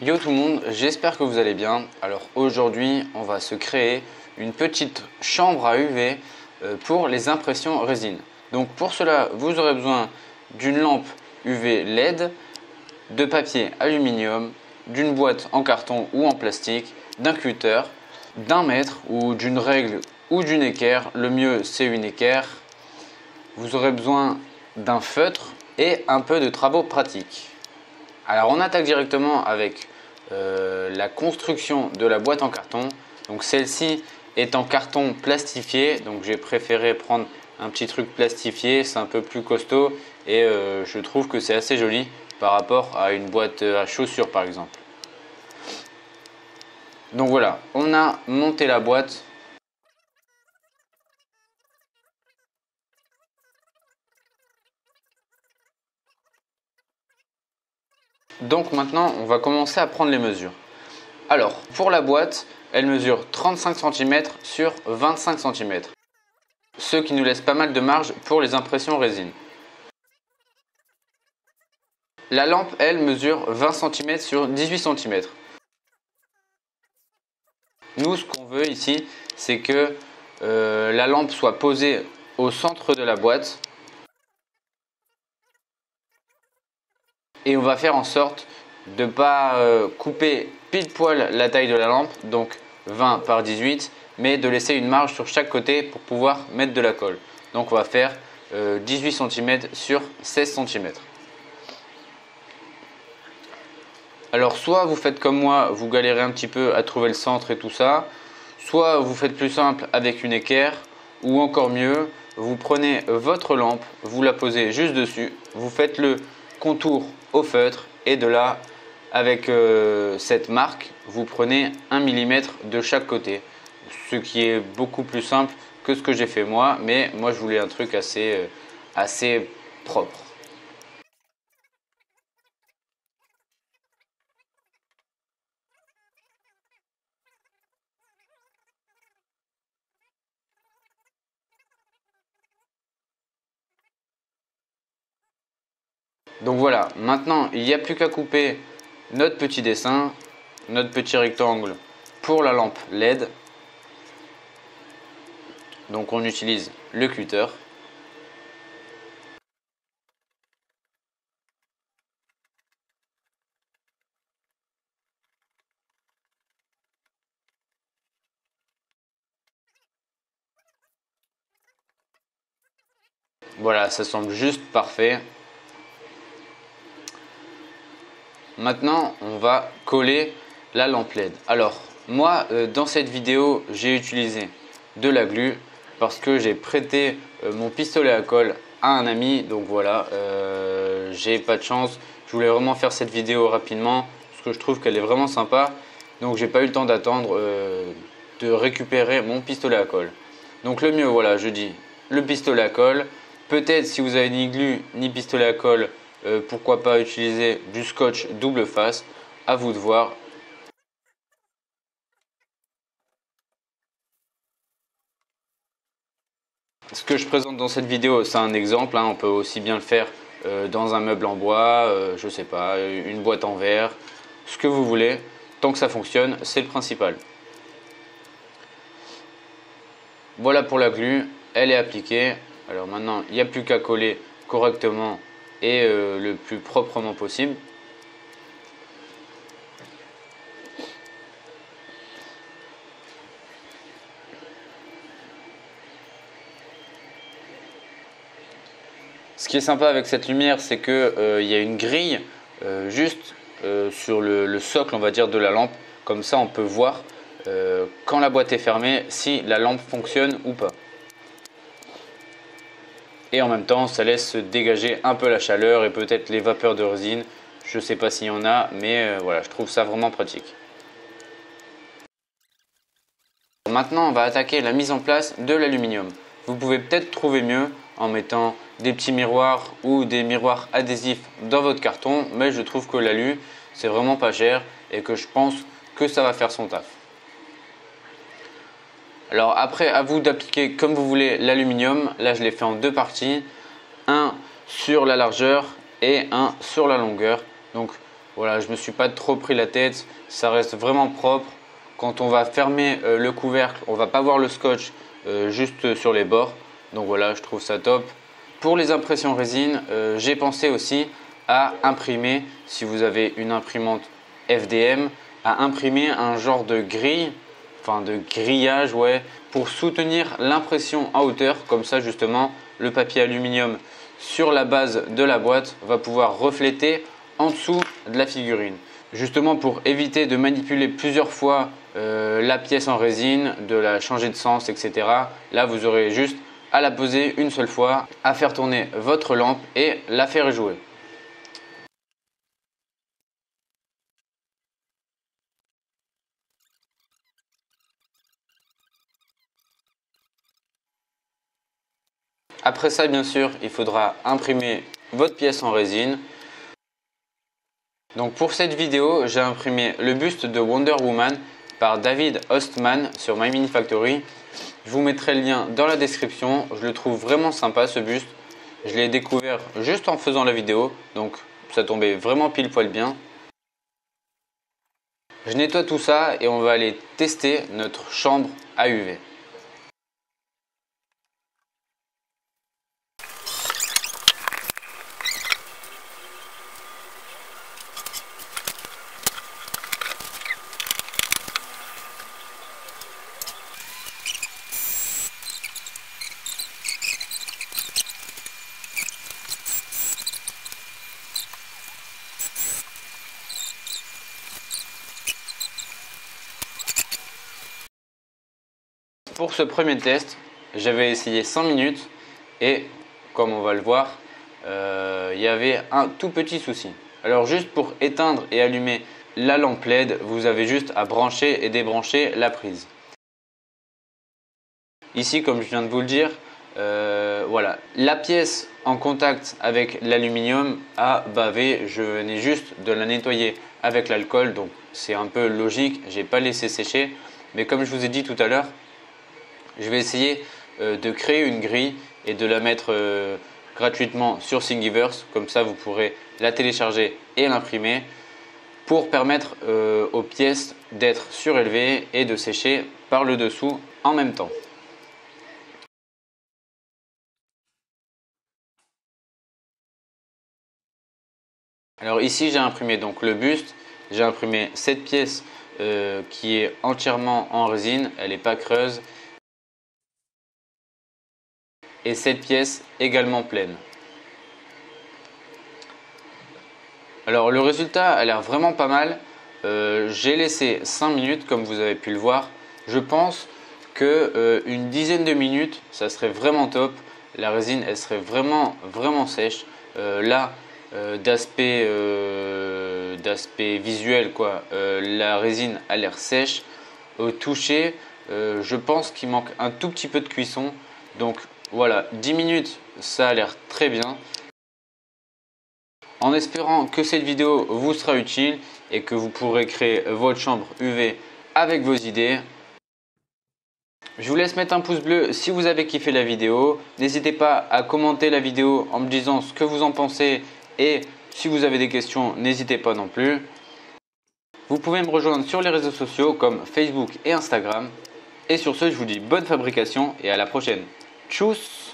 Yo tout le monde, j'espère que vous allez bien. Alors aujourd'hui, on va se créer une petite chambre à UV euh, pour les impressions résine. Donc pour cela, vous aurez besoin d'une lampe UV LED, de papier aluminium, d'une boîte en carton ou en plastique, d'un cutter, d'un mètre ou d'une règle ou d'une équerre. Le mieux, c'est une équerre. Vous aurez besoin d'un feutre et un peu de travaux pratiques. Alors on attaque directement avec euh, la construction de la boîte en carton. Donc celle-ci est en carton plastifié, donc j'ai préféré prendre un petit truc plastifié, c'est un peu plus costaud. Et euh, je trouve que c'est assez joli par rapport à une boîte à chaussures par exemple. Donc voilà, on a monté la boîte Donc maintenant, on va commencer à prendre les mesures. Alors, pour la boîte, elle mesure 35 cm sur 25 cm. Ce qui nous laisse pas mal de marge pour les impressions résine. La lampe, elle, mesure 20 cm sur 18 cm. Nous, ce qu'on veut ici, c'est que euh, la lampe soit posée au centre de la boîte on va faire en sorte de ne pas euh, couper pile poil la taille de la lampe, donc 20 par 18, mais de laisser une marge sur chaque côté pour pouvoir mettre de la colle. Donc on va faire 18 cm sur 16 cm. Alors soit vous faites comme moi, vous galérez un petit peu à trouver le centre et tout ça, soit vous faites plus simple avec une équerre, ou encore mieux, vous prenez votre lampe, vous la posez juste dessus, vous faites le contour au feutre et de là avec euh, cette marque vous prenez un mm de chaque côté. Ce qui est beaucoup plus simple que ce que j'ai fait moi mais moi je voulais un truc assez, euh, assez propre Donc voilà, maintenant il n'y a plus qu'à couper notre petit dessin, notre petit rectangle pour la lampe LED. Donc on utilise le cutter. Voilà, ça semble juste parfait. Maintenant, on va coller la lampe LED. Alors, moi, euh, dans cette vidéo, j'ai utilisé de la glu parce que j'ai prêté euh, mon pistolet à colle à un ami. Donc voilà, euh, j'ai pas de chance. Je voulais vraiment faire cette vidéo rapidement parce que je trouve qu'elle est vraiment sympa. Donc j'ai pas eu le temps d'attendre de récupérer mon pistolet à colle. Donc le mieux, voilà, je dis le pistolet à colle. Peut-être si vous avez ni glu ni pistolet à colle, euh, pourquoi pas utiliser du scotch double face? À vous de voir. Ce que je présente dans cette vidéo, c'est un exemple. Hein. on peut aussi bien le faire euh, dans un meuble en bois, euh, je sais pas, une boîte en verre, ce que vous voulez. Tant que ça fonctionne, c'est le principal. Voilà pour la glu, elle est appliquée. Alors maintenant, il n'y a plus qu'à coller correctement et euh, le plus proprement possible. Ce qui est sympa avec cette lumière, c'est qu'il euh, y a une grille euh, juste sur le, socle, on va dire, de la lampe. Comme ça, on peut voir quand la boîte est fermée si la lampe fonctionne ou pas et en même temps ça laisse dégager un peu la chaleur et peut-être les vapeurs de résine. Je ne sais pas s'il y en a, mais euh, voilà, je trouve ça vraiment pratique. Maintenant, on va attaquer la mise en place de l'aluminium. Vous pouvez peut-être trouver mieux en mettant des petits miroirs ou des miroirs adhésifs dans votre carton, mais je trouve que l'alu, c'est vraiment pas cher et que je pense que ça va faire son taf. Alors après, à vous d'appliquer comme vous voulez l'aluminium. Là, je l'ai fait en deux parties. Un sur la largeur et un sur la longueur. Donc Voilà, je me suis pas trop pris la tête. Ça reste vraiment propre. Quand on va fermer euh, le couvercle, on va pas voir le scotch euh, juste sur les bords. Donc voilà, je trouve ça top. Pour les impressions résine, euh, j'ai pensé aussi à imprimer, si vous avez une imprimante FDM, à imprimer un genre de grille, de grillage, ouais, pour soutenir l'impression à hauteur. Comme ça, justement, le papier aluminium sur la base de la boîte va pouvoir refléter en dessous de la figurine. Justement pour éviter de manipuler plusieurs fois euh, la pièce en résine, de la changer de sens, etc. Là, vous aurez juste à la poser une seule fois, à faire tourner votre lampe et la faire jouer. Après ça, bien sûr, il faudra imprimer votre pièce en résine. Donc pour cette vidéo, j'ai imprimé le buste de Wonder Woman par David Ostman sur My Mini Factory. Je vous mettrai le lien dans la description. Je le trouve vraiment sympa ce buste. Je l'ai découvert juste en faisant la vidéo, donc ça tombait vraiment pile poil bien. Je nettoie tout ça et on va aller tester notre chambre à UV. Pour ce premier test, j'avais essayé 100 minutes et comme on va le voir, euh, il y avait un tout petit souci. Alors juste pour éteindre et allumer la lampe LED, vous avez juste à brancher et débrancher la prise. Ici, comme je viens de vous le dire, euh, voilà, la pièce en contact avec l'aluminium a bavé. Je venais juste de la nettoyer avec l'alcool, donc c'est un peu logique. J'ai pas laissé sécher, mais comme je vous ai dit tout à l'heure, je vais essayer euh, de créer une grille et de la mettre euh, gratuitement sur Thingiverse. Comme ça, vous pourrez la télécharger et l'imprimer pour permettre euh, aux pièces d'être surélevées et de sécher par le dessous en même temps. Alors ici j'ai imprimé donc le buste, j'ai imprimé cette pièce qui est entièrement en résine, elle n'est pas creuse et cette pièce également pleine. Alors le résultat a l'air vraiment pas mal. Euh, j'ai laissé 5 minutes comme vous avez pu le voir. Je pense que euh, une dizaine de minutes ça serait vraiment top. La résine elle serait vraiment vraiment sèche. Euh, là d'aspect visuel quoi, la résine a l'air sèche. Au toucher, je pense qu'il manque un tout petit peu de cuisson. Donc voilà, 10 minutes, ça a l'air très bien. En espérant que cette vidéo vous sera utile et que vous pourrez créer votre chambre UV avec vos idées. Je vous laisse mettre un pouce bleu si vous avez kiffé la vidéo. N'hésitez pas à commenter la vidéo en me disant ce que vous en pensez et si vous avez des questions, n'hésitez pas non plus. Vous pouvez me rejoindre sur les réseaux sociaux comme Facebook et Instagram. Et sur ce, je vous dis bonne fabrication et à la prochaine. choose